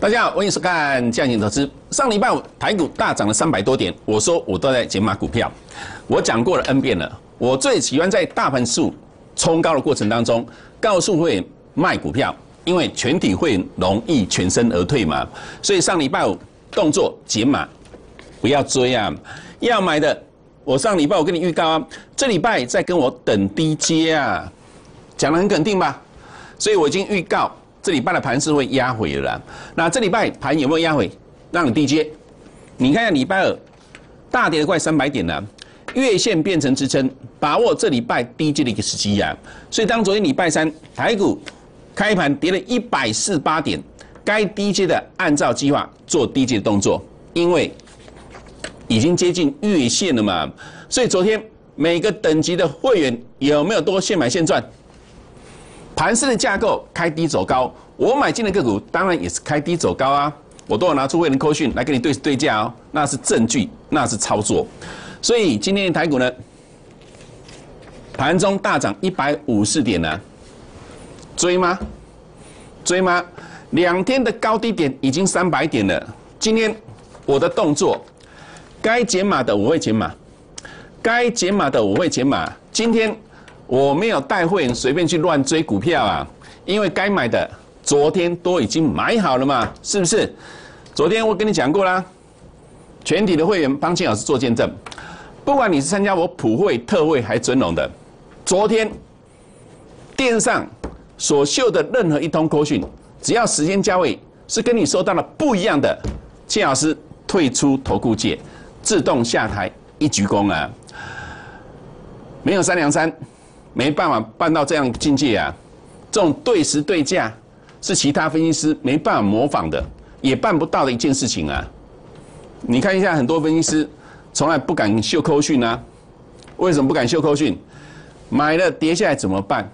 大家好，欢迎收看《降景投资》。上礼拜五台股大涨了三百多点，我说我都在减码股票，我讲过了 N 遍了。我最喜欢在大盘数冲高的过程当中，告诉会卖股票，因为全体会容易全身而退嘛。所以上礼拜五动作减码，不要追啊！要买的，我上礼拜我跟你预告啊，这礼拜再跟我等低接啊，讲得很肯定吧？所以我已经预告。这礼拜的盘是会压回了，那这礼拜盘有没有压回？让你低接，你看下礼拜二大跌了快三百点了，月线变成支撑，把握这礼拜低阶的一个时机呀。所以当昨天礼拜三台股开盘跌了一百四八点，该低阶的按照计划做低阶的动作，因为已经接近月线了嘛。所以昨天每个等级的会员有没有多现买现赚？盘势的架构开低走高，我买进的个股当然也是开低走高啊！我都有拿出会员扣讯来跟你对对价哦，那是证据，那是操作。所以今天的台股呢，盘中大涨一百五十点呢，追吗？追吗？两天的高低点已经三百点了。今天我的动作，该减码的我会减码，该减码的我会减码。今天。我没有带会员随便去乱追股票啊，因为该买的昨天都已经买好了嘛，是不是？昨天我跟你讲过啦，全体的会员帮金老师做见证，不管你是参加我普惠、特惠还是尊荣的，昨天电上所秀的任何一通口讯，只要时间价位是跟你收到了不一样的，金老师退出投顾界，自动下台一鞠躬啊，没有三两三。没办法办到这样境界啊！这种对时对价是其他分析师没办法模仿的，也办不到的一件事情啊！你看一下，很多分析师从来不敢秀扣讯啊，为什么不敢秀扣讯？买了跌下来怎么办？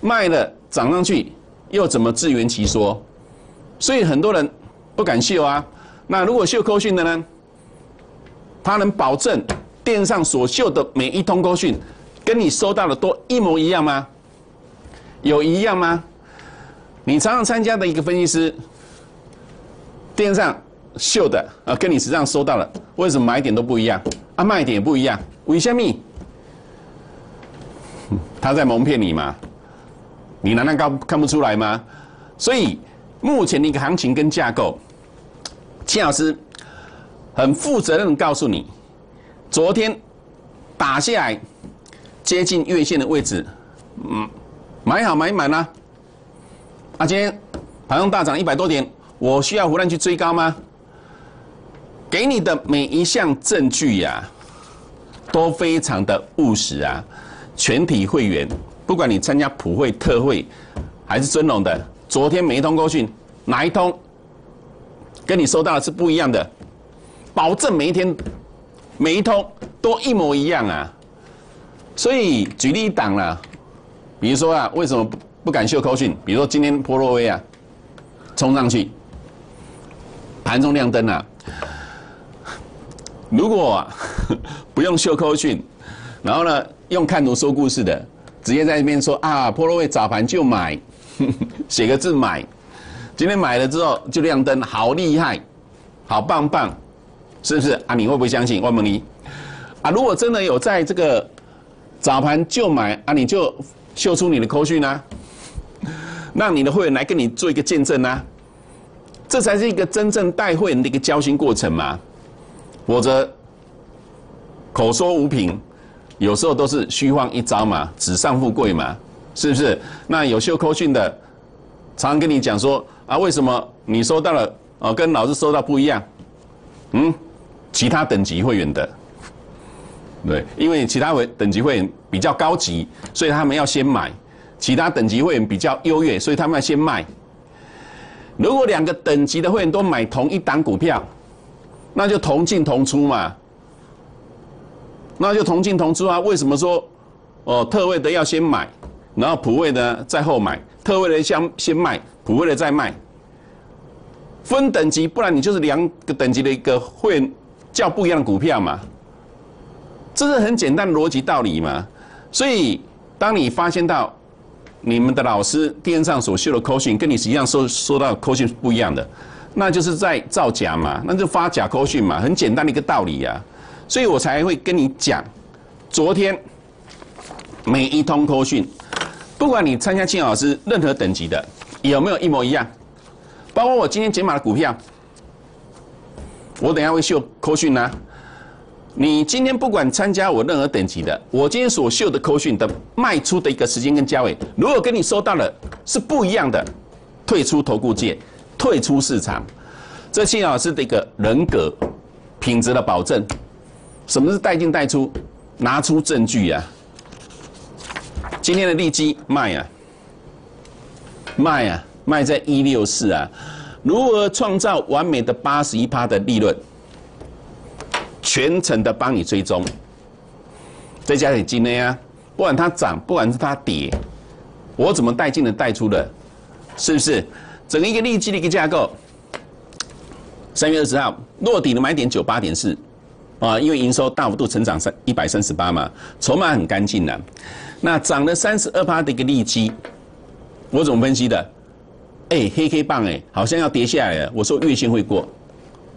卖了涨上去又怎么自圆其说？所以很多人不敢秀啊。那如果秀扣讯的呢？他能保证电上所秀的每一通扣讯？跟你收到的都一模一样吗？有一样吗？你常常参加的一个分析师，电视上秀的啊，跟你实际上收到了，为什么买点都不一样？啊，卖点也不一样？为什么？他在蒙骗你吗？你难道看看不出来吗？所以目前的一个行情跟架构，秦老师很负责任告诉你，昨天打下来。接近月线的位置，嗯，买好买满啦。啊，今天盘中大涨一百多点，我需要胡乱去追高吗？给你的每一项证据呀，都非常的务实啊。全体会员，不管你参加普惠、特惠还是尊龙的，昨天每一通过讯，哪一通跟你收到的是不一样的？保证每一天每一通都一模一样啊。所以举例一档了，比如说啊，为什么不不敢秀扣讯？比如说今天波罗威啊，冲上去，盘中亮灯了。如果 不用秀扣讯，然后呢，用看图说故事的，直接在那边说啊，波罗威早盘就买，写个字买，今天买了之后就亮灯，好厉害，好棒棒，是不是啊？你会不会相信？万蒙尼啊，如果真的有在这个。早盘就买啊，你就秀出你的口讯呢，让你的会员来跟你做一个见证呢，这才是一个真正带会员的一个交心过程嘛。否则口说无凭，有时候都是虚晃一招嘛，纸上富贵嘛，是不是？那有秀口讯的，常常跟你讲说啊，为什么你收到了哦，跟老师收到不一样？嗯，其他等级会员的。对，因为其他会等级会员比较高级，所以他们要先买；其他等级会员比较优越，所以他们要先卖。如果两个等级的会员都买同一档股票，那就同进同出嘛。那就同进同出啊？为什么说哦特惠的要先买，然后普惠的在后买？特惠的先先卖，普惠的再卖。分等级，不然你就是两个等级的一个会员叫不一样的股票嘛。这是很简单的逻辑道理嘛，所以当你发现到你们的老师电上所秀的口讯跟你实际上收收到口讯是不一样的，那就是在造假嘛，那就发假扣讯嘛，很简单的一个道理呀。所以我才会跟你讲，昨天每一通扣讯，不管你参加庆老师任何等级的，有没有一模一样？包括我今天解码的股票，我等下会秀扣讯呢。你今天不管参加我任何等级的，我今天所秀的扣讯的卖出的一个时间跟价位，如果跟你收到了是不一样的，退出投顾界，退出市场，这庆老师的一个人格品质的保证。什么是带进带出？拿出证据呀！今天的利基卖呀，卖呀，卖在一六四啊！如何创造完美的八十一趴的利润？全程的帮你追踪，再加点今天啊，不管它涨，不管是它跌，我怎么带进的带出的，是不是？整个一个利基的一个架构，三月二十号落底的买点九八点四。啊，因为营收大幅度成长三一百三十八嘛，筹码很干净的。那涨了三十二趴的一个利基，我怎么分析的？哎，黑黑棒哎，好像要跌下来了。我说月线会过，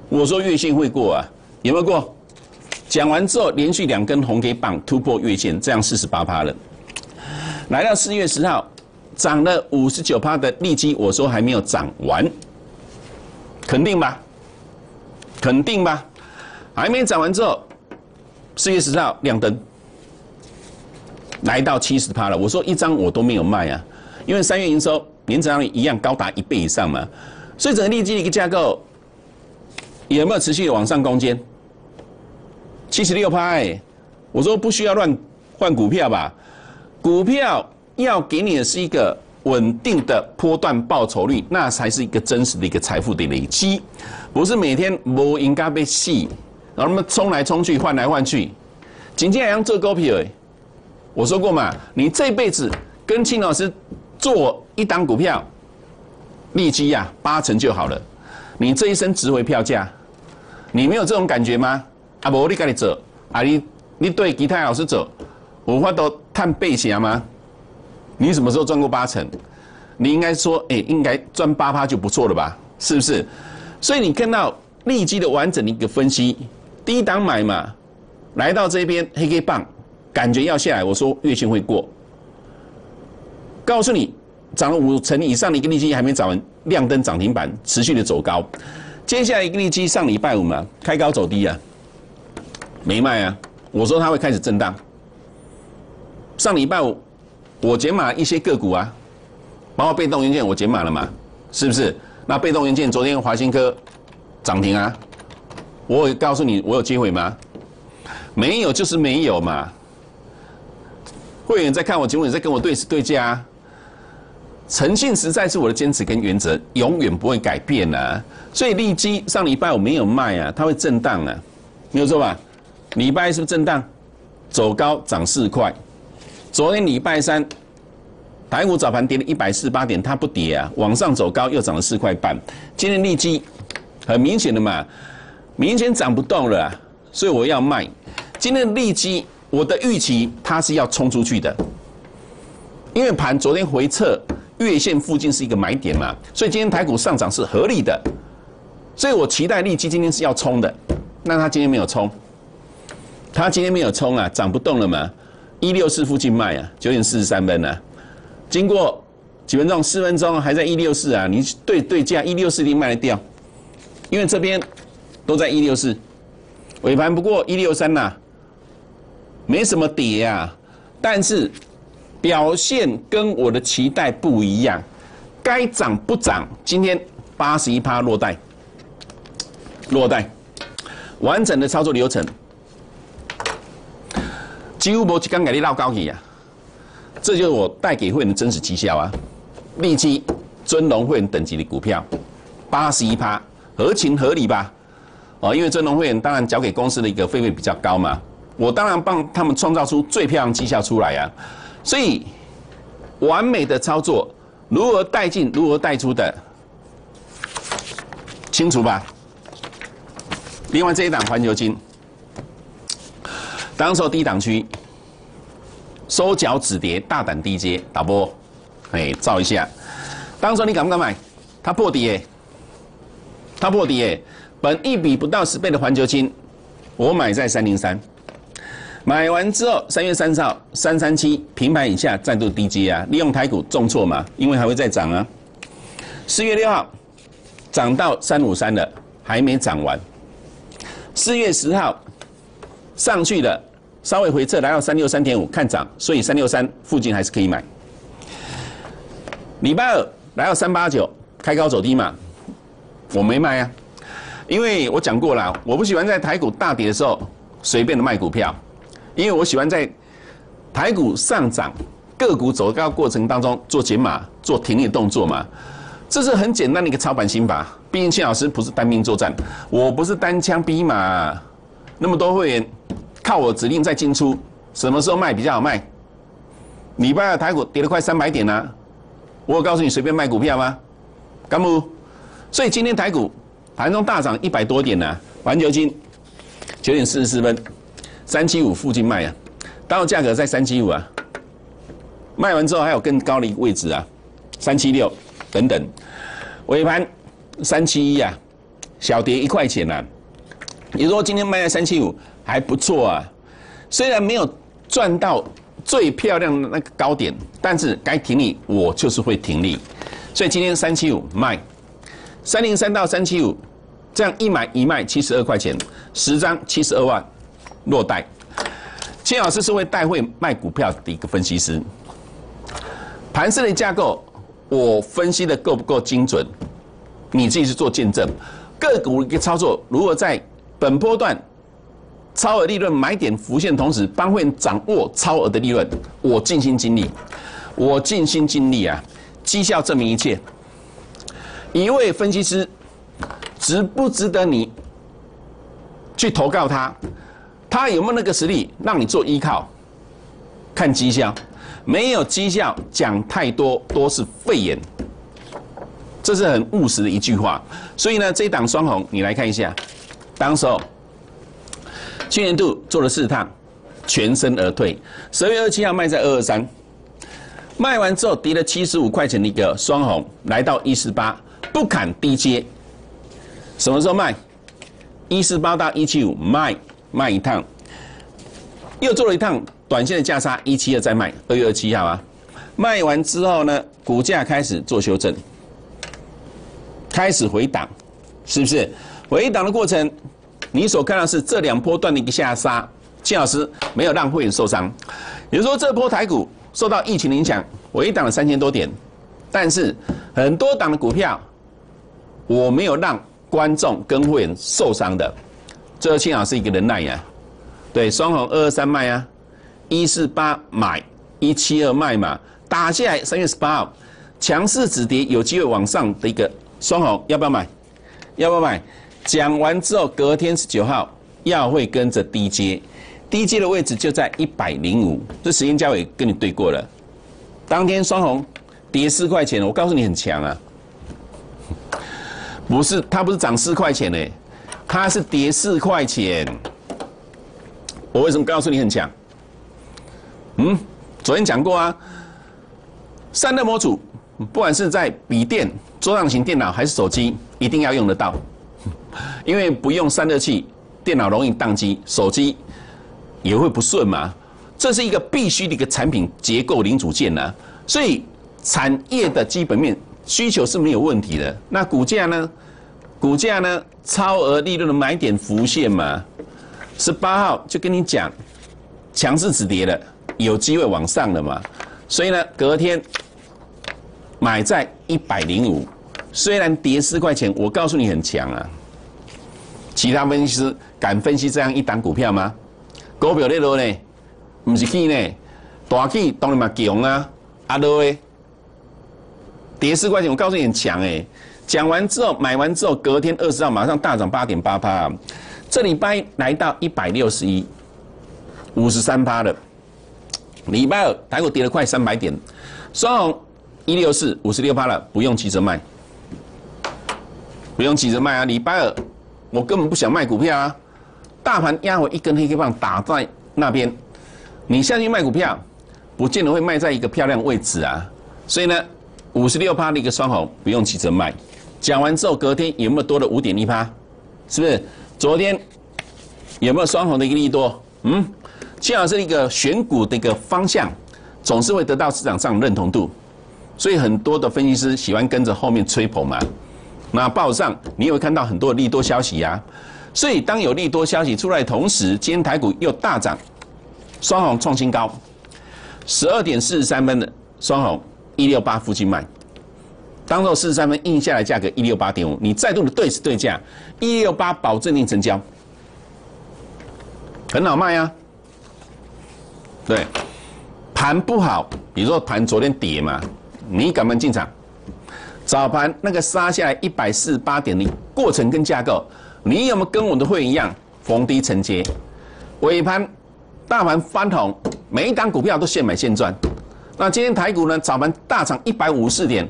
我说月线会过啊，有没有过？讲完之后，连续两根红 K 棒突破月线，这样四十八趴了。来到四月十号，涨了五十九趴的利基，我说还没有涨完，肯定吧？肯定吧？还没涨完之后，四月十号亮灯，来到七十趴了。我说一张我都没有卖啊，因为三月营收年增长率一样高达一倍以上嘛，所以整个利基的一个架构有没有持续往上攻坚？七十六拍，我说不需要乱换股票吧，股票要给你的是一个稳定的波段报酬率，那才是一个真实的一个财富的累积，不是每天不应该被戏。然后他们冲来冲去，换来换去，紧接着做高皮尔。我说过嘛，你这辈子跟青老师做一档股票，利基呀八成就好了。你这一生值回票价，你没有这种感觉吗？啊，不，你跟你走，啊，你你对其他老师走，我话都探背起来吗？你什么时候赚过八成？你应该说，哎，应该赚八趴就不错了吧？是不是？所以你看到利基的完整的一个分析。低档买嘛，来到这边黑 K 棒，感觉要下来。我说月线会过，告诉你涨了五成以上的一个利基还没涨完，亮灯涨停板，持续的走高。接下来一个利基上礼拜五嘛，开高走低啊，没卖啊。我说它会开始震荡。上礼拜五我减码一些个股啊，包括被动元件我减码了嘛，是不是？那被动元件昨天华新科涨停啊。我有告诉你，我有机会吗？没有，就是没有嘛。会员在看我节目，在跟我对对价。诚信实在是我的坚持跟原则，永远不会改变啊。所以利基上礼拜我没有卖啊，它会震荡啊，没有错吧？礼拜是不是震荡？走高涨四块。昨天礼拜三，台股早盘跌了一百四十八点，它不跌啊，往上走高又涨了四块半。今天利基很明显的嘛。明显涨不动了，所以我要卖。今天的利基，我的预期它是要冲出去的，因为盘昨天回撤月线附近是一个买点嘛，所以今天台股上涨是合理的。所以我期待利基今天是要冲的，那它今天没有冲，它今天没有冲啊，涨不动了嘛。一六四附近卖啊，九点四十三分啊，经过几分钟，四分钟还在一六四啊，你对对价一六四零卖得掉，因为这边。都在一六四，尾盘不过一六三呐，没什么跌啊，但是表现跟我的期待不一样，该涨不涨。今天八十一趴落袋，落袋，完整的操作流程，几乎无一刚给你绕高去呀，这就是我带给会员的真实绩效啊！立即尊龙会员等级的股票，八十一趴，合情合理吧？哦，因为尊龙会员当然交给公司的一个费率比较高嘛，我当然帮他们创造出最漂亮绩效出来呀，所以完美的操作如何带进，如何带出的，清楚吧？另外这一档环球金，当时候低档区收脚止跌，大胆低接，导播，哎，照一下，当时候你敢不敢买？它破底哎。它破底诶，本一比不到十倍的环球金，我买在三零三，买完之后三月三十号三三七平盘以下再度低接啊，利用台股重挫嘛，因为还会再涨啊。四月六号涨到三五三了，还没涨完。四月十号上去了，稍微回撤来到三六三点五，看涨，所以三六三附近还是可以买。礼拜二来到三八九，开高走低嘛，我没卖啊，因为我讲过了，我不喜欢在台股大跌的时候随便的卖股票，因为我喜欢在台股上涨、个股走高过程当中做减码、做停利动作嘛，这是很简单的一个操盘心法。毕竟谢老师不是单兵作战，我不是单枪匹马，那么多会员靠我指令在进出，什么时候卖比较好卖？礼拜二台股跌了快三百点呢，我有告诉你随便卖股票吗？干不？所以今天台股盘中大涨一百多点呢，环球金九点四十四分，三七五附近卖啊，当然价格在三七五啊，卖完之后还有更高的一个位置啊，三七六等等，尾盘。三七一啊，小跌一块钱呐。你说今天卖在三七五还不错啊，虽然没有赚到最漂亮的那个高点，但是该停利我就是会停利。所以今天三七五卖，三零三到三七五，这样一买一卖七十二块钱，十张七十二万落袋。千老师是会带会卖股票的一个分析师，盘势的架构我分析的够不够精准？你自己去做见证，个股一个操作，如果在本波段超额利润买点浮现同时，帮会员掌握超额的利润，我尽心尽力，我尽心尽力啊！绩效证明一切。一位分析师值不值得你去投靠他？他有没有那个实力让你做依靠？看绩效，没有绩效讲太多都是废言。这是很务实的一句话，所以呢，这一档双红，你来看一下，当时候去年度做了四趟，全身而退。十二月二七号卖在二二三，卖完之后跌了七十五块钱的一个双红，来到一四八，不砍低接。什么时候卖？一四八到一七五卖卖一趟，又做了一趟短线的价差，一七二再卖。二月二七号啊，卖完之后呢，股价开始做修正。开始回档，是不是？回档的过程，你所看到是这两波段的一个下杀。金老师没有让会员受伤，也就说，这波台股受到疫情的影响，我一档了三千多点，但是很多档的股票，我没有让观众跟会员受伤的。这金老师一个人耐呀，对，双红二二三卖啊，一四八买，一七二卖嘛，打下来三月十八号强势止跌，有机会往上的一个。双红要不要买？要不要买？讲完之后，隔天十九号要会跟着低阶，低阶的位置就在一百零五。这时间价位跟你对过了。当天双红跌四块钱，我告诉你很强啊。不是，它不是涨四块钱呢，它是跌四块钱。我为什么告诉你很强？嗯，昨天讲过啊，散热模组。不管是在笔电、桌上型电脑还是手机，一定要用得到，因为不用散热器，电脑容易宕机，手机也会不顺嘛。这是一个必须的一个产品结构零组件呢，所以产业的基本面需求是没有问题的。那股价呢？股价呢？超额利润的买点浮现嘛？十八号就跟你讲，强势止跌了，有机会往上了嘛？所以呢，隔天。买在一百零五，虽然跌四块钱，我告诉你很强啊。其他分析师敢分析这样一档股票吗？股票在落呢，不是起呢，大起当然嘛强啊。阿多诶，跌四块钱，我告诉你很强诶。讲完之后，买完之后，隔天二十号马上大涨八点八趴，这礼拜来到一百六十一，五十三趴了。礼拜二台股跌了快三百点，双红。一六四五十六趴了，不用急着卖，不用急着卖啊！礼拜二我根本不想卖股票啊，大盘压我一根黑黑棒打在那边，你下去卖股票，不见得会卖在一个漂亮位置啊。所以呢，五十六趴的一个双红不用急着卖，讲完之后，隔天有没有多了五点一趴？是不是？昨天有没有双红的一个利多？嗯，这样是一个选股的一个方向，总是会得到市场上认同度，所以很多的分析师喜欢跟着后面吹捧嘛。那报上你也会看到很多利多消息呀，所以当有利多消息出来同时，今天台股又大涨，双红创新高，十二点四十三分的双红一六八附近卖。当做四十三分印下来价格一六八点五，你再度的对时对价一六八保证定成交，很好卖啊。对，盘不好，比如说盘昨天跌嘛，你敢不敢进场？早盘那个杀下来一百四十八点的过程跟架构，你有没有跟我的会员一样逢低承接？尾盘大盘翻红，每一档股票都现买现赚。那今天台股呢？早盘大涨一百五十四点。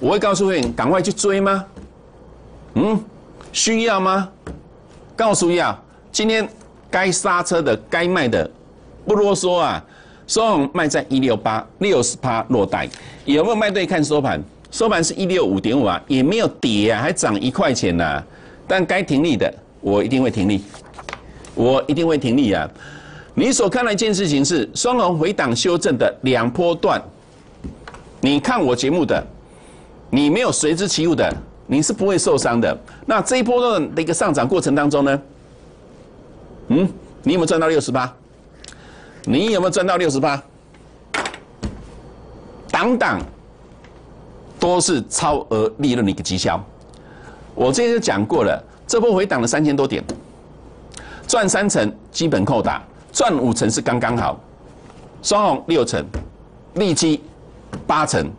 我会告诉会员，赶快去追吗？嗯，需要吗？告诉要，今天该刹车的、该卖的，不啰嗦啊。收盘卖在一六八，六十趴落袋，有没有卖对？看收盘，收盘是一六五点五啊，也没有跌啊，还涨一块钱呐。但该停利的，我一定会停利，我一定会停利啊。你所看的一件事情是双红回档修正的两波段，你看我节目的。你没有随之起舞的，你是不会受伤的。那这一波段的一个上涨过程当中呢，嗯，你有没有赚到六十八？你有没有赚到六十八？档档都是超额利润的一个绩效。我之前就讲过了，这波回档了三千多点，赚三成基本扣打，赚五成是刚刚好。双红六成，利基八成。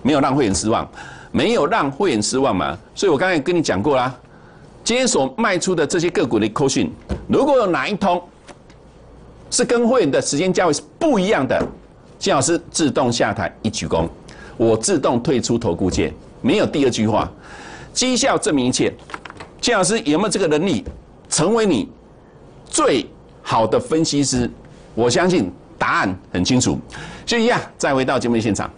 没有让会员失望，没有让会员失望嘛？所以我刚才跟你讲过啦，今天所卖出的这些个股的扣讯，如果有哪一通是跟会员的时间价位是不一样的，金老师自动下台一鞠躬，我自动退出投顾界，没有第二句话，绩效证明一切。金老师有没有这个能力成为你最好的分析师？我相信答案很清楚。就一样，再回到节目现场。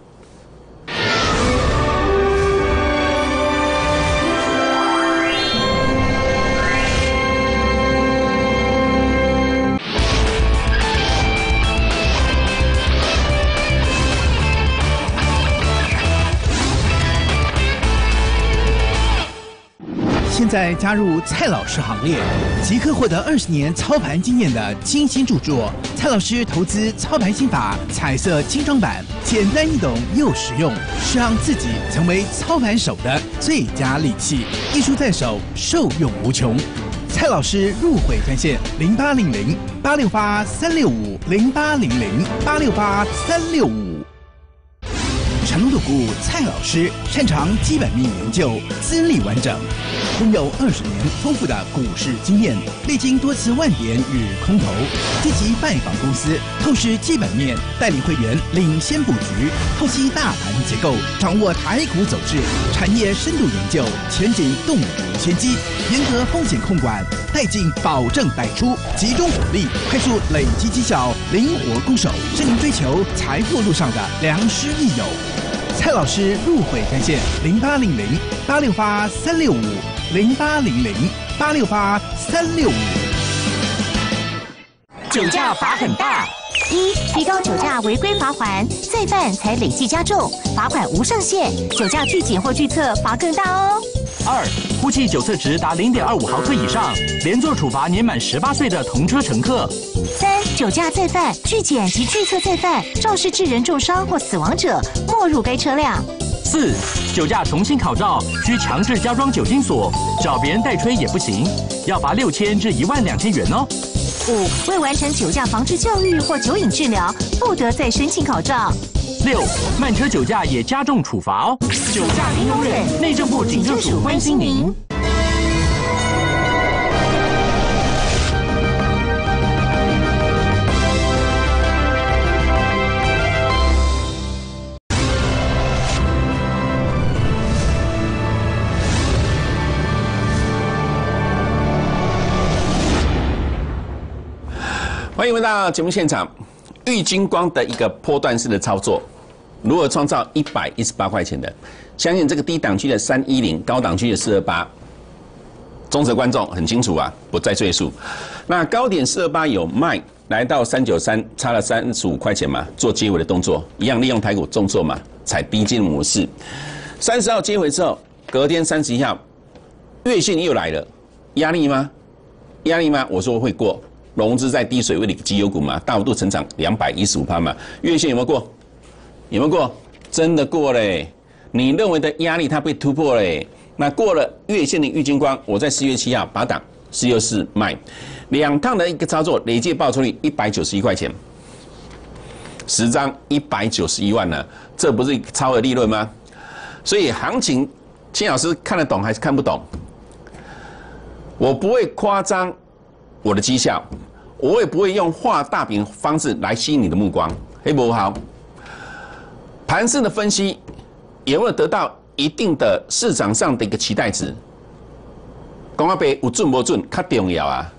现在加入蔡老师行列，即刻获得二十年操盘经验的精心著作《蔡老师投资操盘心法》彩色精装版，简单易懂又实用，是让自己成为操盘手的最佳利器。一书在手，受用无穷。蔡老师入会专线：零八零零八六八三六五零八零零八六八三六五。成都股蔡老师擅长基本面研究，资历完整，拥有二十年丰富的股市经验，历经多次万点与空头，积极拜访公司，透视基本面，带领会员领先布局，透析大盘结构，掌握台股走势，产业深度研究，前景洞如先机，严格风险控管，带进保证带出，集中火力，快速累积绩效，灵活攻守，是您追求财富路上的良师益友。蔡老师入会专线：零八零零八六八三六五零八零零八六八三六五。酒驾罚很大：一、提高酒驾违规罚还，再犯才累计加重，罚款无上限；酒驾拒检或拒测，罚更大哦。二、呼气酒测值达零点二五毫克以上，连坐处罚年满十八岁的同车乘客。三、酒驾再犯、拒检及拒测再犯，肇事致人重伤或死亡者，没入该车辆。四、酒驾重新考照，需强制加装酒精锁，找别人代吹也不行，要罚六千至一万两千元哦。五、未完成酒驾防治教育或酒瘾治疗，不得再申请考照。六、慢车酒驾也加重处罚哦。酒驾零容忍，内政部警政署关心您。欢迎回到节目现场。玉金光的一个波段式的操作，如何创造一百一十八块钱的？相信这个低档区的三一零，高档区的四二八，忠实观众很清楚啊，不再赘述。那高点四二八有卖，来到三九三，差了三十五块钱嘛，做接尾的动作，一样利用台股重做嘛，踩低进模式。三十号接回之后，隔天三十一号，月线又来了，压力吗？压力吗？我说会过，融资在低水位的绩优股嘛，大幅度成长两百一十五趴嘛，月线有没有过？有没有过？真的过嘞！你认为的压力它被突破嘞？那过了月线的郁金光，我在四月七号把档四六四卖，两趟的一个操作，累计报出率一百九十一块钱，十张一百九十一万呢，这不是超额利润吗？所以行情，金老师看得懂还是看不懂？我不会夸张我的绩效，我也不会用画大饼方式来吸引你的目光，黑不好。盘势的分析有没有得到一定的市场上的一个期待值？讲阿贝有准不准，较重要啊！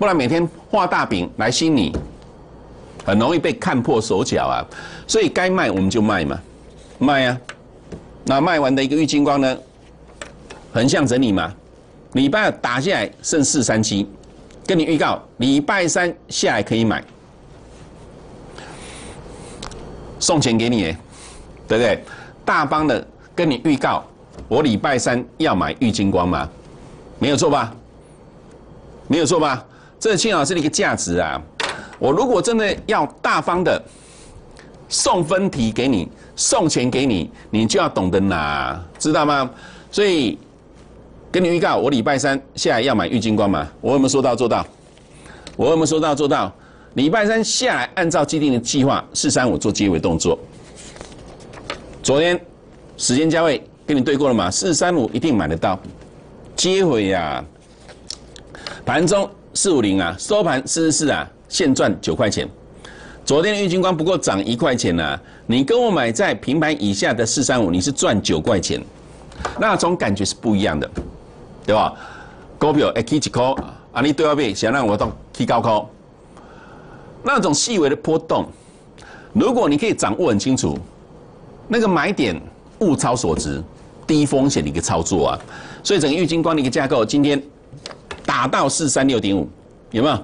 不然每天画大饼来吸引你，很容易被看破手脚啊！所以该卖我们就卖嘛，卖啊！那卖完的一个玉金光呢，横向整理嘛，礼拜打下来剩四三七，跟你预告礼拜三下来可以买。送钱给你，对不对？大方的跟你预告，我礼拜三要买玉金光嘛，没有错吧？没有错吧？这是庆老师的一个价值啊！我如果真的要大方的送分题给你，送钱给你，你就要懂得拿，知道吗？所以跟你预告，我礼拜三下来要买玉金光嘛，我有没有说到做到？我有没有说到做到？礼拜三下来，按照既定的计划，四三五做接尾动作。昨天时间价位跟你对过了嘛？四三五一定买得到，接回呀。盘中四五零啊，收盘四十四啊，现赚九块钱。昨天的玉金光不过涨一块钱呐，你跟我买在平盘以下的四三五，你是赚九块钱，那种感觉是不一样的，对吧？股票一起一块，啊，你对外边想让我到提高高。那种细微的波动，如果你可以掌握很清楚，那个买点物超所值，低风险的一个操作啊，所以整个郁金光的一个架构，今天打到四三六点五，有没有？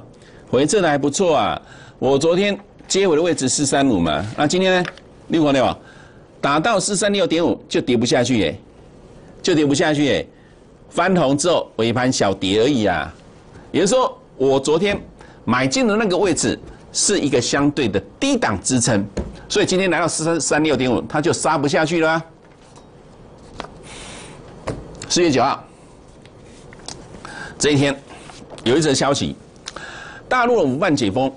回撤的还不错啊。我昨天接尾的位置四三五嘛，那今天呢？六块六，打到四三六点五就跌不下去耶，就跌不下去耶，翻红之后尾盘小跌而已啊。也就是说，我昨天买进的那个位置。是一个相对的低档支撑，所以今天来到四三三六点五，它就杀不下去了。四月九号这一天，有一则消息，大陆的武汉解封，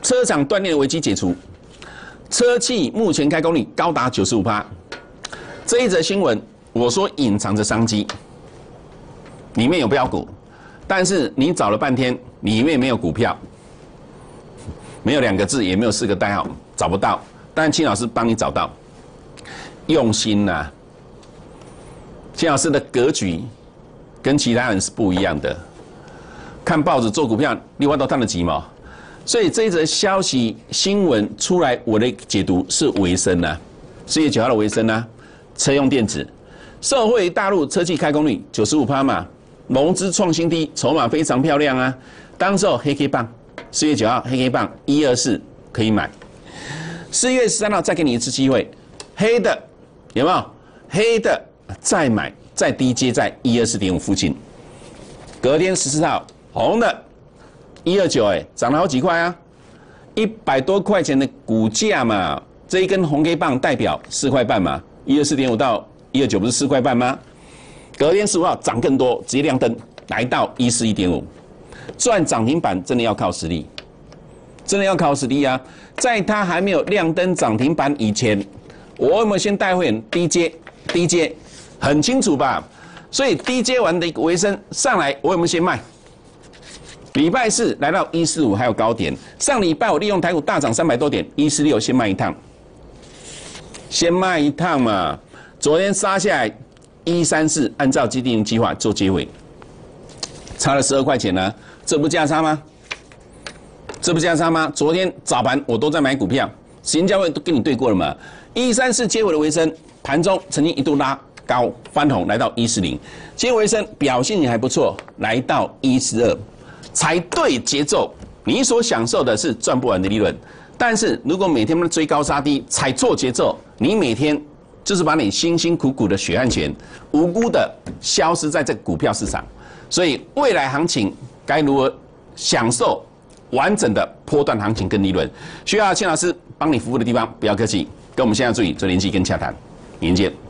车厂锻炼危机解除，车企目前开工率高达九十五趴。这一则新闻，我说隐藏着商机，里面有标股，但是你找了半天，里面没有股票。没有两个字，也没有四个代号，找不到。但秦老师帮你找到，用心呐。秦老师的格局跟其他人是不一样的。看报纸做股票，你外都看得急吗。所以这一则消息新闻出来，我的解读是维生呐，四月九号的维生呐，车用电子，社会大陆车企开工率九十五趴嘛，融资创新低，筹码非常漂亮啊。当时候黑 K 棒。四月九号黑黑棒一二四可以买，四月十三号再给你一次机会，黑的有没有？黑的再买再低接在一二四点五附近，隔天十四号红的，一二九哎涨了好几块啊，一百多块钱的股价嘛，这一根红黑棒代表四块半嘛，一二四点五到一二九不是四块半吗？隔天十五号涨更多，直接亮灯来到一四一点五。赚涨停板真的要靠实力，真的要靠实力啊！在它还没有亮灯涨停板以前，我有没有先带会员低接？低接很清楚吧？所以低接完的一个尾声上来，我有没有先卖？礼拜四来到一四五还有高点，上礼拜我利用台股大涨三百多点，一四六先卖一趟，先卖一趟嘛。昨天杀下来一三四，按照既定计划做结尾，差了十二块钱呢。这不价差吗？这不价差吗？昨天早盘我都在买股票，时间价位都跟你对过了嘛。一三四接尾的尾声，盘中曾经一度拉高翻红，来到一四零，接尾声表现也还不错，来到一四二，踩对节奏，你所享受的是赚不完的利润。但是如果每天追高杀低，踩错节奏，你每天就是把你辛辛苦苦的血汗钱无辜的消失在这股票市场。所以未来行情该如何享受完整的波段行情跟利润？需要钱老师帮你服务的地方，不要客气，跟我们现在注意做联系跟洽谈，明天见。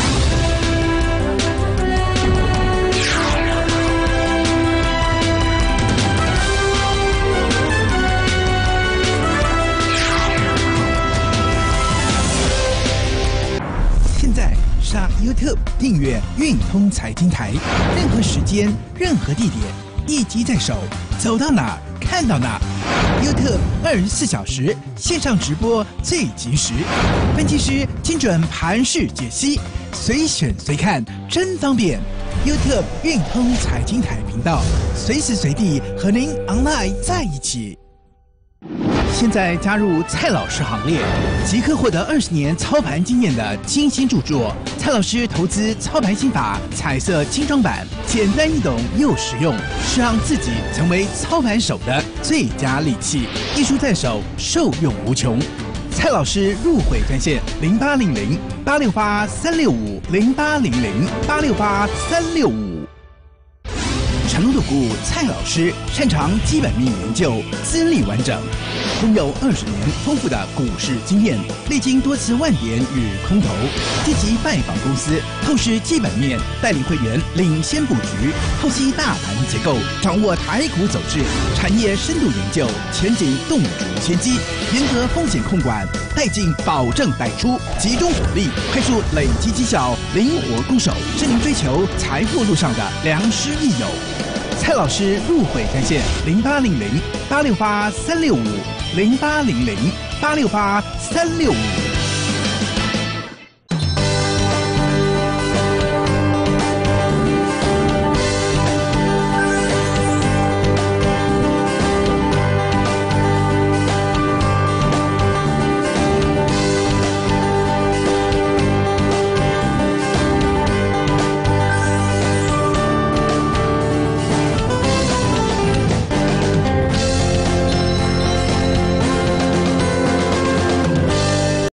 上 YouTube 订阅运通财经台，任何时间、任何地点，一机在手，走到哪看到哪。YouTube 二十四小时线上直播最及时，分析师精准盘势解析，随选随看，真方便。YouTube 运通财经台频道，随时随地和您 online 在一起。现在加入蔡老师行列，即刻获得二十年操盘经验的精心著作《蔡老师投资操盘心法》彩色精装版，简单易懂又实用，是让自己成为操盘手的最佳利器。一书在手，受用无穷。蔡老师入会专线：零八零零八六八三六五零八零零八六八三六五。成龙的股蔡老师擅长基本面研究，资历完整，拥有二十年丰富的股市经验，历经多次万点与空头，积极拜访公司，透视基本面，带领会员领先布局，剖析大盘结构，掌握台股走势，产业深度研究，前景洞烛先机，严格风险控管，带进保证带出，集中火力，快速累积绩效，灵活攻守，是您追求财富路上的良师益友。蔡老师入会专线：零八零零八六八三六五零八零零八六八三六五。